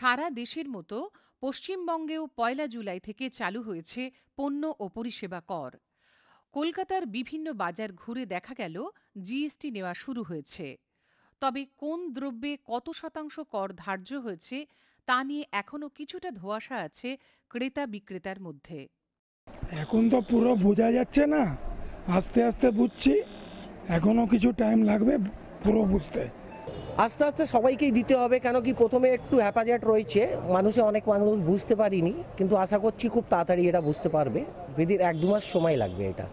সারা দেশের মতো পশ্চিমবঙ্গেও পয়লা জুলাই থেকে চালু হয়েছে পণ্য ও পরিষেবা কর। কলকাতার বিভিন্ন বাজার ঘুরে দেখা গেল জিএসটি নেওয়া শুরু হয়েছে। তবে কোন দ্রব্যে কত শতাংশ কর ধার্য হয়েছে তা নিয়ে এখনও কিছুটা ধোঁয়াশা আছে ক্রেতা বিক্রেতার মধ্যে। এখন তো পুরো বোঝা যাচ্ছে না। আস্তে আস্তে বুঝছি। এখনও কিছু টাইম লাগবে পুরো বুঝতে। আস্তে আস্তে সবাইকেই দিতে হবে, কেন কি প্রথমে একটু হ্যাপাজাট রয়েছে। মানুষে অনেক মানুষ বুঝতে পারিনি, কিন্তু আশা করছি খুব তাড়াতাড়ি এটা বুঝতে পারবে। বিধির এক দু মাস সময় লাগবে এটা।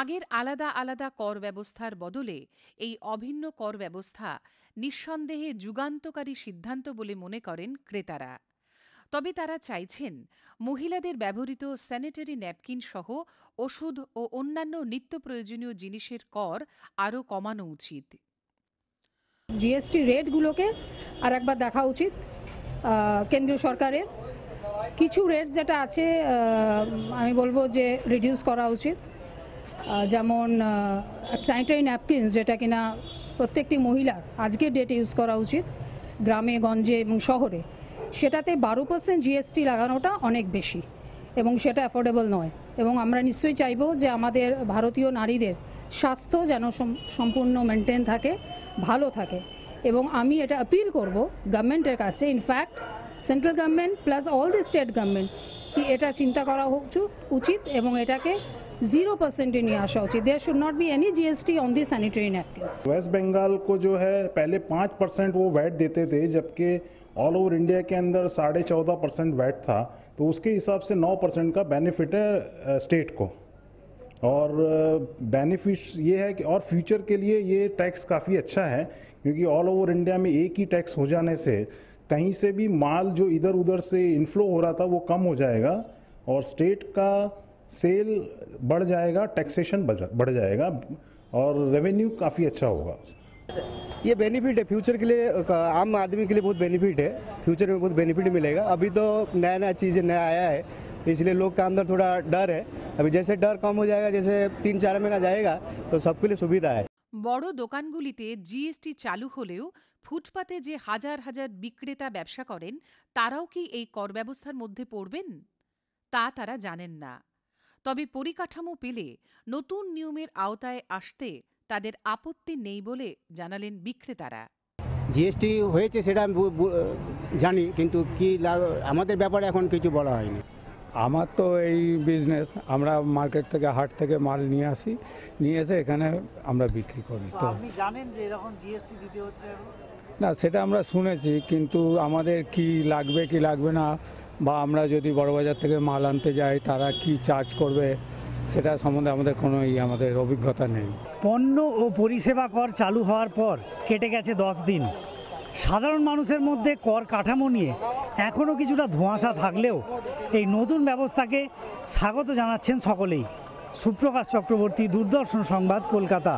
আগের আলাদা আলাদা কর ব্যবস্থার বদলে এই অভিন্ন কর ব্যবস্থা নিঃসন্দেহে যুগান্তকারী সিদ্ধান্ত বলে মনে করেন ক্রেতারা। তবে তারা চাইছেন মহিলাদের ব্যবহৃত স্যানিটারি ন্যাপকিন সহ ওষুধ ও অন্যান্য নিত্য প্রয়োজনীয় জিনিসের কর আরও কমানো উচিত। জিএসটি রেটগুলোকে আর একবার দেখা উচিত কেন্দ্রীয় সরকারের। কিছু রেট যেটা আছে আমি বলব যে রিডিউস করা উচিত। যেমন স্যানিটারি ন্যাপকিনস যেটা কিনা প্রত্যেকটি মহিলার আজকের ডেট ইউজ করা উচিত, গ্রামে, গঞ্জে এবং শহরে। সেটাতে বারো পার্সেন্ট জিএসটি লাগানোটা অনেক বেশি এবং সেটা অ্যাফোর্ডেবল নয়। এবং আমরা নিশ্চয়ই চাইবো যে আমাদের ভারতীয় নারীদের স্বাস্থ্য যেন সম- সম্পূর্ণ মেনটেন থাকে ভালো থাকে এবং আমি এটা আপিল করব গভর্নমেন্টের কাছে in fact central government plus all the state government কি এটা চিন্তা করা উচু- উচিত এবং এটাকে জিরো পার্সেন্টে নিয়ে আসা উচিত there should not be any GST on the sanitary napkins West Bengal को जो है पहले पाँच परसेंट वो वैट देते थे जबकि ऑल ओवर इंडिया के अंदर साढ़े चौदह परसेंट वैट था तो उसके हिसाब से नौ परसेंट का बेनिफिट है स्टेट को। और बेनिफिट ये है कि, और फ्यूचर के लिए ये टैक्स काफ़ी अच्छा है, क्योंकि ऑल ओवर इंडिया में एक ही टैक्स हो जाने से कहीं से भी माल जो इधर उधर से इनफ्लो हो रहा था, वो कम हो जाएगा और स्टेट का सेल बढ़ जाएगा टैक्सेशन बढ़ जाएगा और रेवेन्यू काफ़ी अच्छा होगा। ये बेनिफिट है फ्यूचर के लिए अ, आम आदमी के लिए बहुत बेनिफिट है फ्यूचर में बहुत बेनिफिट मिलेगा अभी तो नया नया चीज़ें नया आया है इसलिए लोग का अंदर थोड़ा डर है अभी जैसे डर कम हो जाएगा जैसे तीन चार महीना जाएगा तो सबके लिए सुविधा है বড় দোকানগুলিতে জিএসটি চালু হলেও ফুটপাতে যে হাজার হাজার বিক্রেতা ব্যবসা করেন তারাও কি এই কর ব্যবস্থার মধ্যে পড়বেন তা তারা জানেন না তবে পরিকাঠামো পেলে নতুন নিয়মের আওতায় আসতে তাদের আপত্তি নেই বলে জানালেন বিক্রেতারা। জিএসটি হয়েছে সেটা আমি জানি কিন্তু কি আমাদের ব্যাপারে এখন কিছু বলা হয়নি। আমার তো এই বিজনেস আমরা মার্কেট থেকে হাট থেকে মাল নিয়ে আসি নিয়ে এসে এখানে আমরা বিক্রি করি তো আপনি জানেন যে এরকম জিএসটি দিতে হচ্ছে না সেটা আমরা শুনেছি কিন্তু আমাদের কি লাগবে কি লাগবে না বা আমরা যদি বড়বাজার থেকে মাল আনতে যাই তারা কি চার্জ করবে? সেটা সম্বন্ধে আমাদের কোনো আমাদের অভিজ্ঞতা নেই। পণ্য ও পরিষেবা কর চালু হওয়ার পর কেটে গেছে দশ দিন। সাধারণ মানুষের মধ্যে কর কাঠামো নিয়ে এখনও কিছুটা ধোঁয়াশা থাকলেও এই নতুন ব্যবস্থাকে স্বাগত জানাচ্ছেন সকলেই। সুপ্রকাশ চক্রবর্তী, দূরদর্শন সংবাদ, কলকাতা।